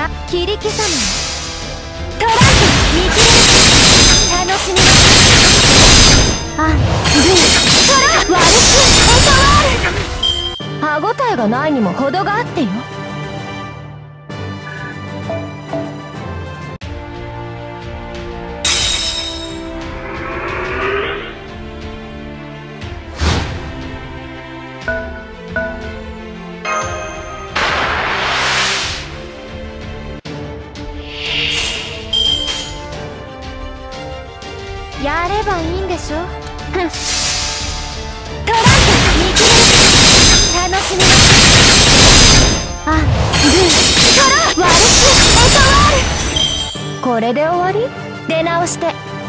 が切り刻む。トランプ見切れ楽しみ。ますあグートラワルツエトワール歯応えがないにも程があってよ。これで終わり？出直して。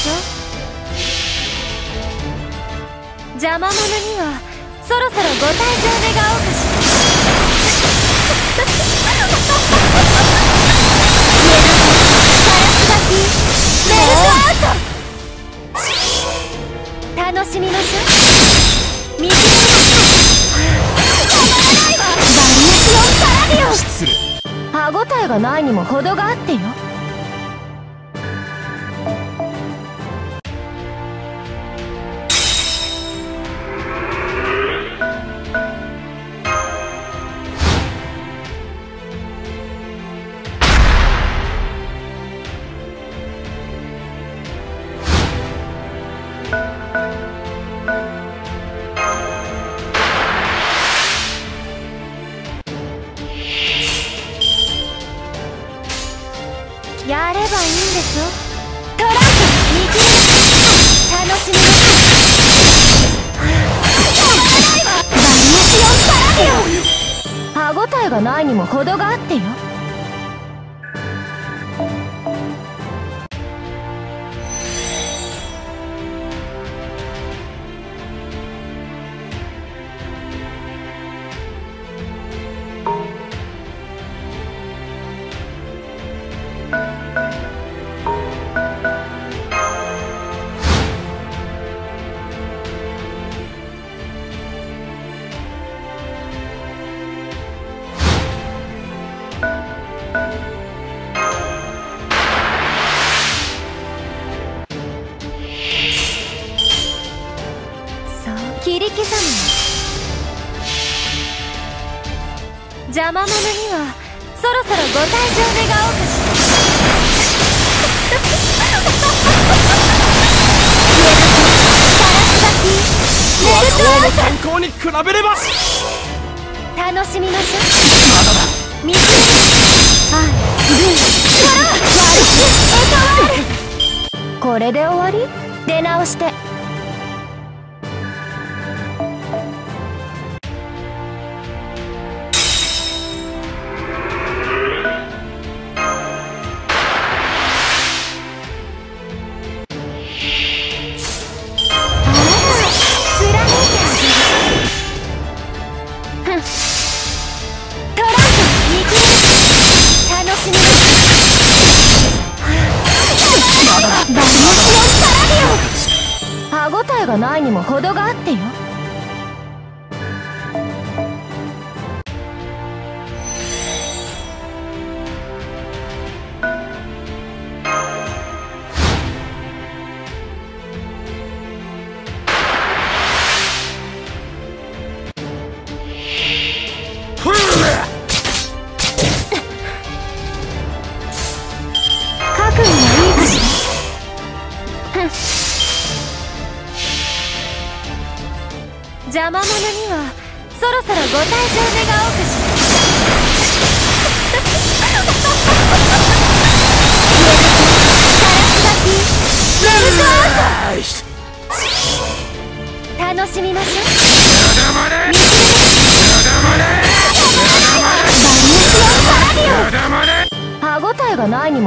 しょ？邪魔者にはそろそろご退場願おうかしら。楽しみましょう。見つけましたたまらないわバリアシオンパラディオン失礼歯応えがないにも程があってよやればいいんでしょ？トランプ見切れ楽しみますバリエーションパラディオン歯応えがないにも程があってよ。邪魔者にはそろそろご退場願おうかしらガラス咲きメルトアウト健康に比べれば楽しみましょう見つけあグーからワルツエトワールこれで終わり出直してがないにも程があってよ。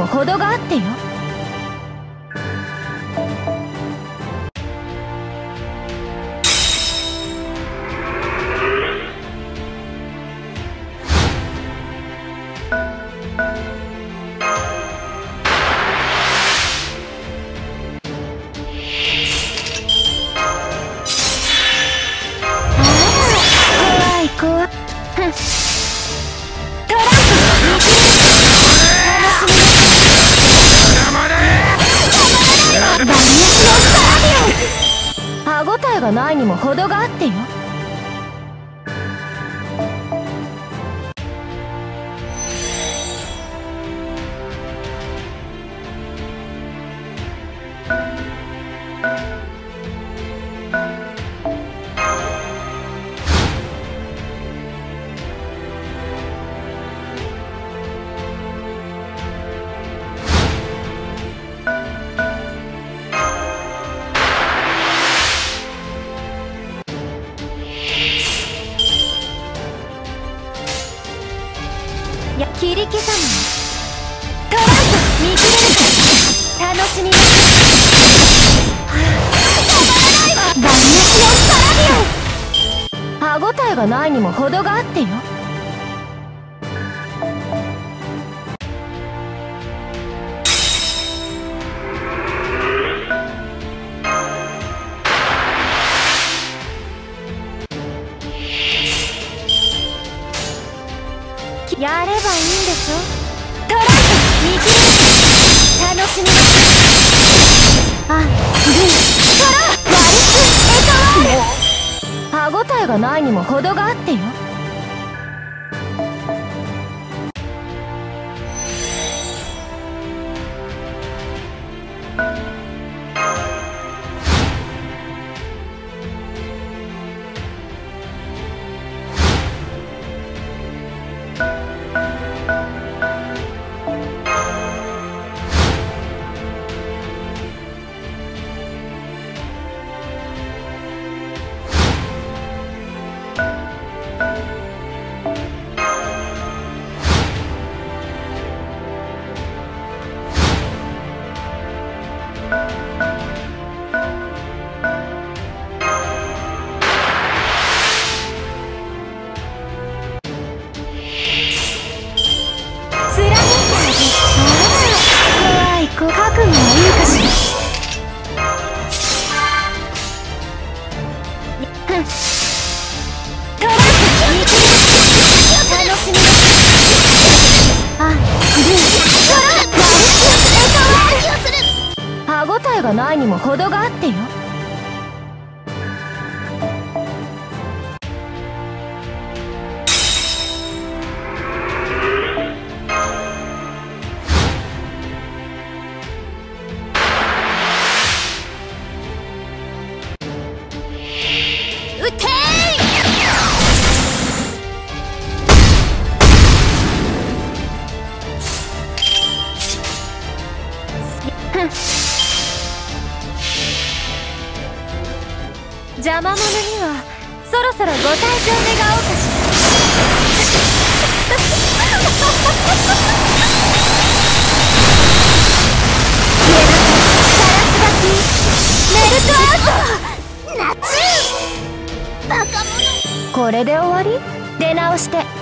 も程がも程があってよ。や切り刻む。トランプ見切れるか楽しみましょう弾薬を歯応えがないにも程があってよ。しょ？トランプ見切れ楽しみ。ましょうあグートラワルツエトワール。歯応えがないにも程があってよ。がないにも程があってよ。そろご退場願おうかしらメルトアウト夏バカ者これで終わり出直して